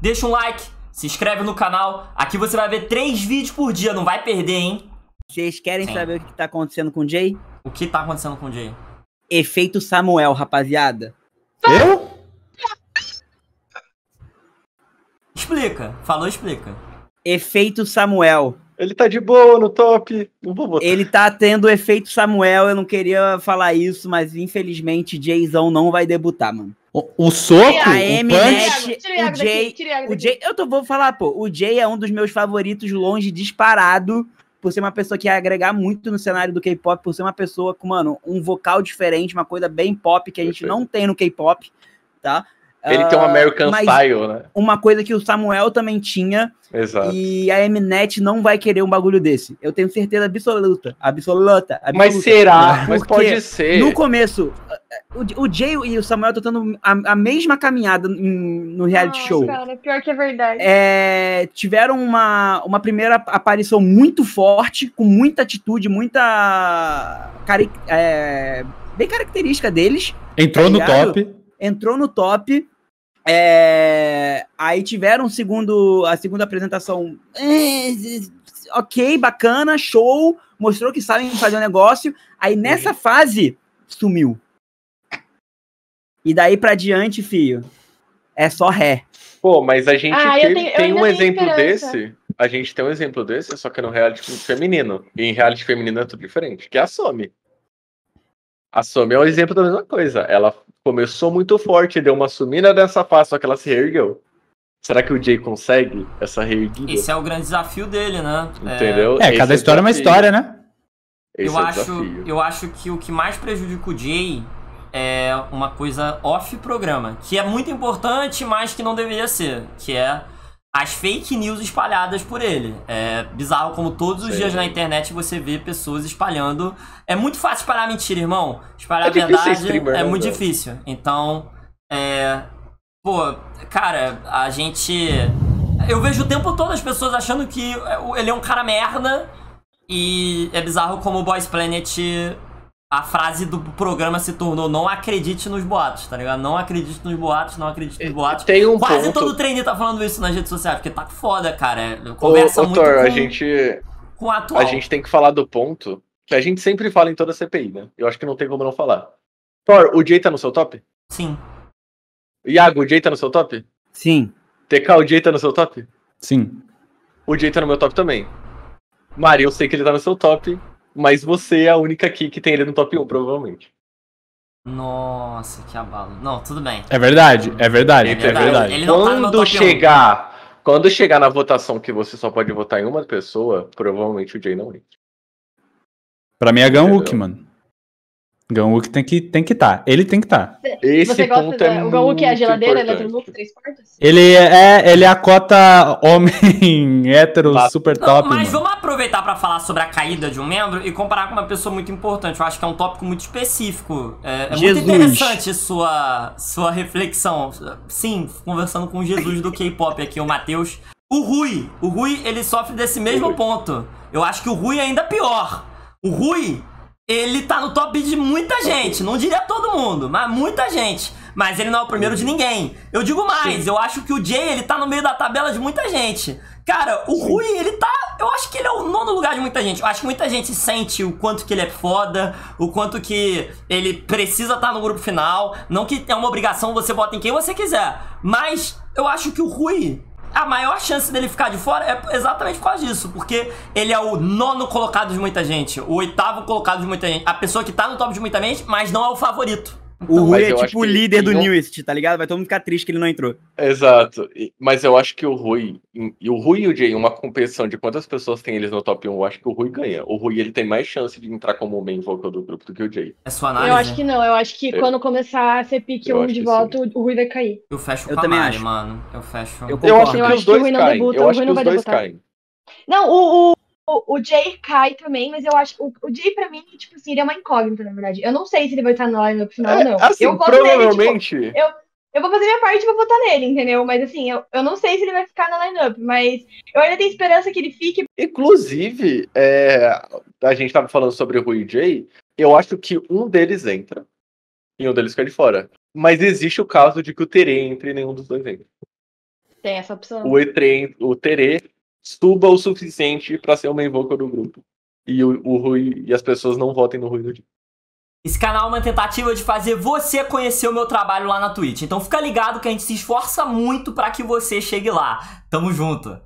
deixa um like, se inscreve no canal. Aqui você vai ver três vídeos por dia, não vai perder, hein? Vocês querem Sim. saber o que tá acontecendo com o Jay? O que tá acontecendo com o Jay? Efeito Samuel, rapaziada. Eu? Explica. Falou, explica. Efeito Samuel. Ele tá de boa no top. Não vou botar. Ele tá tendo o efeito Samuel. Eu não queria falar isso, mas infelizmente Jayzão não vai debutar, mano. O, o soco, A o Tira o Jay, o. Jay, eu tô, vou falar, pô, o Jay é um dos meus favoritos longe disparado, por ser uma pessoa que ia agregar muito no cenário do K-pop, por ser uma pessoa com, mano, um vocal diferente, uma coisa bem pop que a gente Perfeito. não tem no K-pop, tá? Ele tem um Ah, American mas Style, né? Uma coisa que o Samuel também tinha, Exato. e a Mnet não vai querer um bagulho desse. Eu tenho certeza absoluta, absoluta, absoluta. Mas será? Mas Porque pode ser. No começo, o, o Jay e o Samuel estão tendo a, a mesma caminhada em- no reality Nossa, show. Cara, pior que é verdade. É, tiveram uma, uma primeira aparição muito forte, com muita atitude, muita. cari- é, bem característica deles. Entrou Tá no top. Entrou no top. é, aí tiveram um segundo, a segunda apresentação. é, ok, bacana, show. Mostrou que sabem fazer o negócio. Aí nessa fase, sumiu. E daí pra diante, filho, é só ré. Pô, mas a gente Ah, teve- tenho- tem um exemplo esperança. desse. A gente tem um exemplo desse, só que no reality feminino. E em reality feminino é tudo diferente, que é a Somi. A Somi é um exemplo da mesma coisa. Ela começou muito forte, deu uma sumida dessa fase, só que ela se reergueu. Será que o Jay consegue essa reerguida? Esse é o grande desafio dele, né? É, Entendeu? É, cada o história é uma história, né? Esse eu, é acho, desafio. eu acho que o que mais prejudica o Jay é uma coisa off-programa, que é muito importante, mas que não deveria ser, que é as fake news espalhadas por ele. É bizarro como todos os Sim. dias na internet você vê pessoas espalhando. É muito fácil espalhar mentira, irmão. Espalhar É a verdade streamer, é né, muito velho? difícil. Então, é. Pô, cara, a gente. Eu vejo o tempo todo as pessoas achando que ele é um cara merda. E é bizarro como o Boys Planet. A frase do programa se tornou não acredite nos boatos, tá ligado? Não acredite nos boatos, não acredite nos boatos. Tem um Quase ponto. todo trainee tá falando isso nas redes sociais, porque tá foda, cara. Ô, Conversa ô, muito Thor, com, a gente, com o atual. a gente tem que falar do ponto que a gente sempre fala em toda a CPI, né? Eu acho que não tem como não falar. Thor, o Jay tá no seu top? Sim. Iago, o Jay tá no seu top? Sim. TK, o Jay tá no seu top? Sim. O Jay tá no meu top também. Mari, eu sei que ele tá no seu top, mas você é a única aqui que tem ele no top 1, provavelmente. Nossa, que abalo. Não, tudo bem. É verdade, é verdade, é Entendeu? verdade. Ele não tá no quando um. chegar, quando chegar na votação que você só pode votar em uma pessoa, provavelmente o Jay não entra. Pra mim é Entendeu? mano. Ganwook tem que tem que tá. Ele tem que tá. Esse Você gosta ponto da, é o que é a geladeira, importante. Eletrobook, três portas? Ele é, ele é a cota homem hétero Tá. super Não, top, mas mano. vamos aproveitar pra falar sobre a caída de um membro e comparar com uma pessoa muito importante. Eu acho que é um tópico muito específico. É, é muito interessante sua, sua reflexão. Sim, conversando com o Jesus do K-pop aqui, o Matheus. O Rui, o Rui, ele sofre desse mesmo ponto. Eu acho que o Rui é ainda pior. O Rui, ele tá no top de muita gente. Não diria todo mundo, mas muita gente. Mas ele não é o primeiro de ninguém. Eu digo mais, eu acho que o Jay, ele tá no meio da tabela de muita gente. Cara, o Rui, ele tá. Eu acho que ele é o nono lugar de muita gente. Eu acho que muita gente sente o quanto que ele é foda, o quanto que ele precisa estar no grupo final. Não que é uma obrigação, você vota em quem você quiser. Mas eu acho que o Rui. A maior chance dele ficar de fora é exatamente por causa disso, porque ele é o nono colocado de muita gente, o oitavo colocado de muita gente, a pessoa que tá no top de muita gente, mas não é o favorito. O Rui é tipo o líder do não- Newest, tá ligado? Vai todo mundo ficar triste que ele não entrou. Exato. E- Mas eu acho que o Rui. E o Rui e o Jay, uma competição de quantas pessoas tem eles no top 1, eu acho que o Rui ganha. O Rui ele tem mais chance de entrar como main vocal do grupo do que o Jay. É sua análise? Eu acho que não, eu acho que Eu- quando começar a ser pique eu 1 acho de volta, o Rui vai cair. Eu fecho Eu com a também Mari, acho. mano. Eu fecho. Eu Eu acho que Eu os acho que o dois Rui não caem. debuta, eu o acho Rui que não os vai dois debutar. caem. Não, o, o, Jay cai também, mas eu acho. O, o Jay, pra mim, tipo assim, ele é uma incógnita, na verdade. Eu não sei se ele vai estar no line no final ou não. É, assim, eu voto nele, tipo, provavelmente. eu vou fazer minha parte pra votar nele, entendeu? Mas assim, eu, eu não sei se ele vai ficar na lineup, mas eu ainda tenho esperança que ele fique. Inclusive, é, a gente tava falando sobre o Rui e Jay. Eu acho que um deles entra e um deles fica de fora. Mas existe o caso de que o Tere entre e nenhum dos dois entra. Tem essa opção. o E3, o Tere suba o suficiente pra ser uma invoca do grupo. E o, o Rui e as pessoas não votem no Rui do dia. Esse canal é uma tentativa de fazer você conhecer o meu trabalho lá na Twitch. Então fica ligado que a gente se esforça muito pra que você chegue lá. Tamo junto.